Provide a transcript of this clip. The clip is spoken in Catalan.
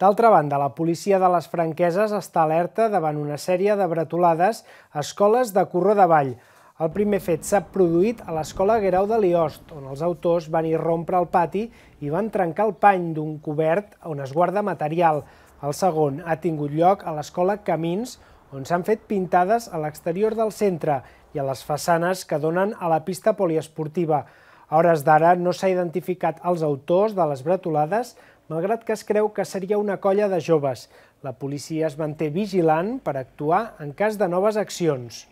D'altra banda, la policia de les Franqueses està alerta davant una sèrie de bretolades a escoles de Corró de Vall. El primer fet s'ha produït a l'escola Guerau de Liost, on els autors van irrompre al pati i van trencar el pany d'un cobert on es guarda material. El segon ha tingut lloc a l'escola Camins, on s'han fet pintades a l'exterior del centre i a les façanes que donen a la pista poliesportiva. A hores d'ara no s'ha identificat els autors de les bretolades, malgrat que es creu que seria una colla de joves. La policia es manté vigilant per actuar en cas de noves accions.